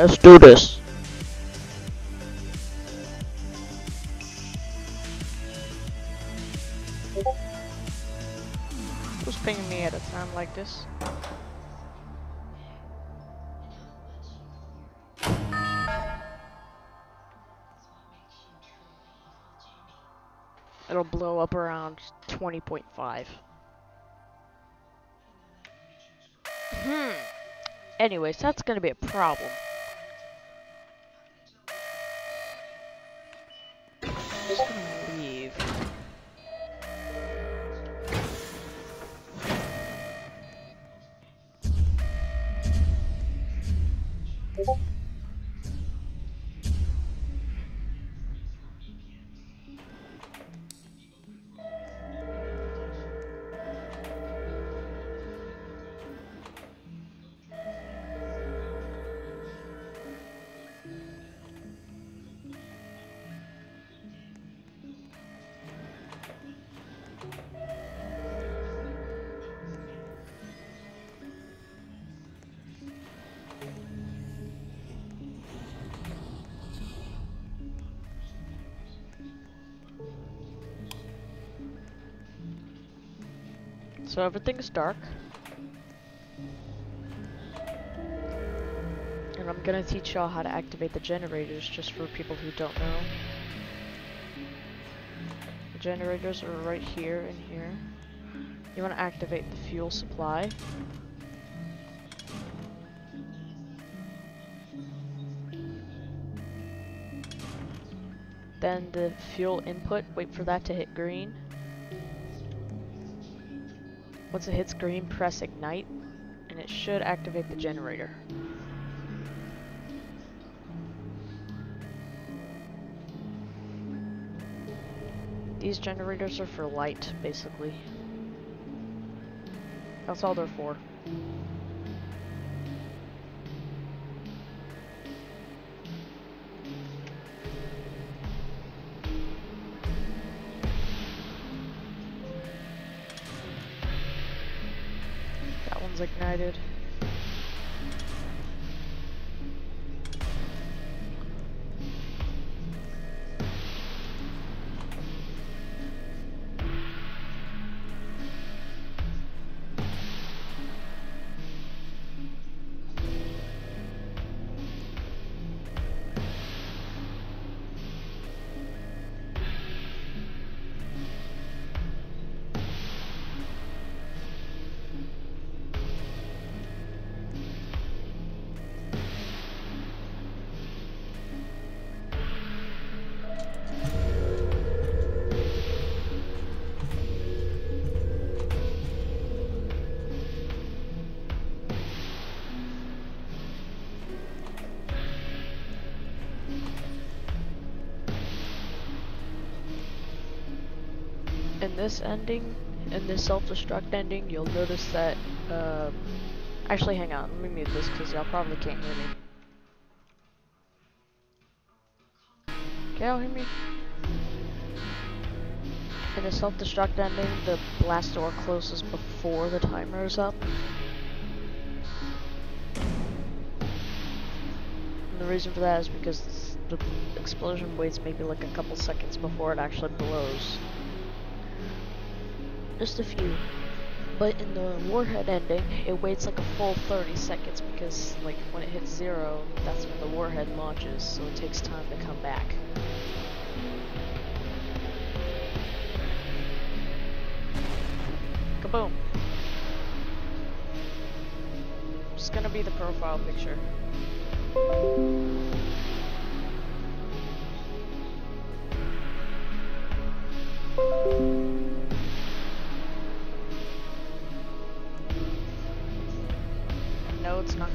Let's do this. Who's pinging me at a time like this? It'll blow up around 20.5. Hmm. Anyways, that's gonna be a problem. Just So everything's dark. And I'm gonna teach y'all how to activate the generators just for people who don't know. The generators are right here and here. You wanna activate the fuel supply. Then the fuel input, wait for that to hit green. Once it hits green, press ignite, and it should activate the generator. These generators are for light, basically. That's all they're for. That one's ignited. This ending, in this self-destruct ending, you'll notice that, um, actually hang on, let me mute this because y'all probably can't hear me. Can y'all hear me? In the self-destruct ending, the blast door closes before the timer is up. And the reason for that is because the explosion waits maybe like a couple seconds before it actually blows just a few. But in the warhead ending, it waits like a full 30 seconds because like when it hits zero, that's when the warhead launches, so it takes time to come back. Kaboom! Just gonna be the profile picture.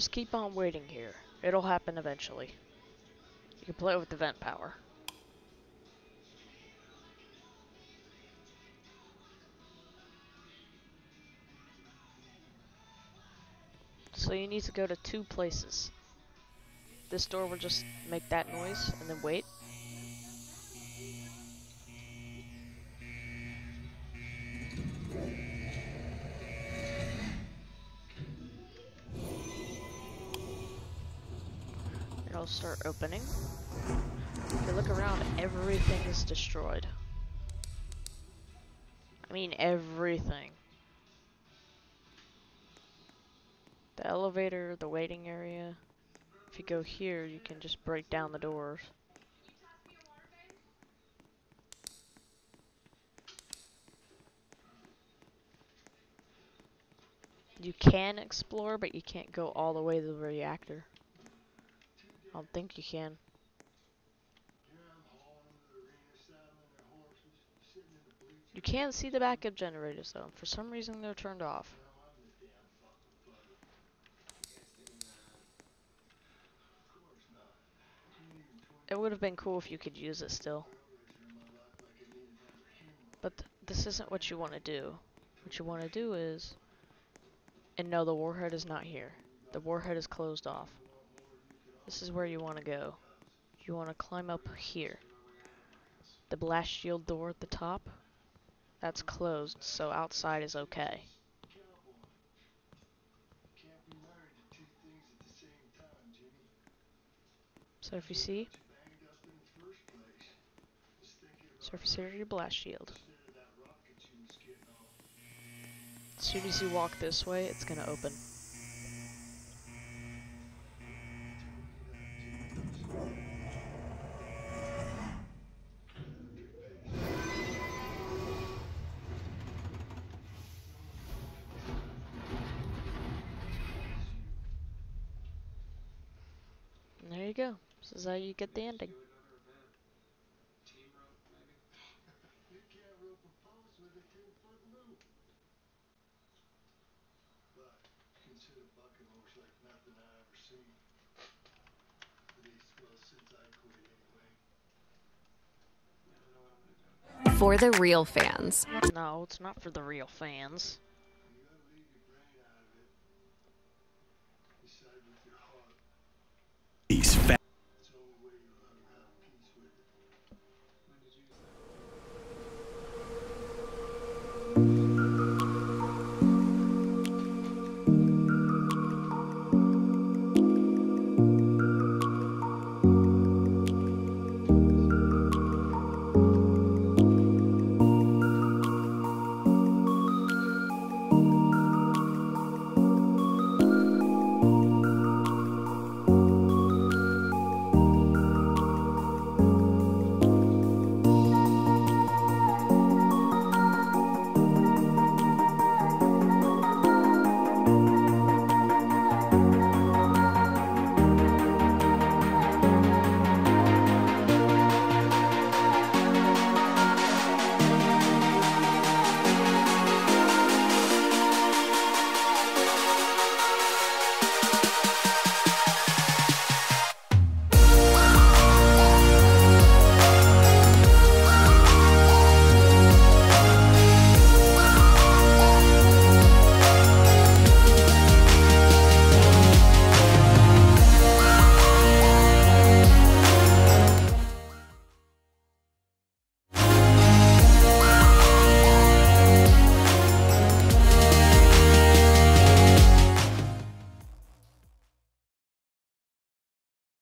Just keep on waiting here. It'll happen eventually. You can play with the vent power. So you need to go to two places. This door will just make that noise and then wait. It'll start opening. If you look around, everything is destroyed. I mean everything. The elevator, the waiting area. If you go here, you can just break down the doors. You can explore, but you can't go all the way to the reactor. I don't think you can. You can't see the backup generators though. For some reason they're turned off. It would have been cool if you could use it still. But th this isn't what you want to do. What you want to do is... And no, the warhead is not here. The warhead is closed off. This is where you want to go. You want to climb up here. The blast shield door at the top, that's closed, so outside is okay. So if you see, Surface area blast shield. As soon as you walk this way, it's gonna open. You go. This is how you get the ending. For the real fans. No, it's not for the real fans.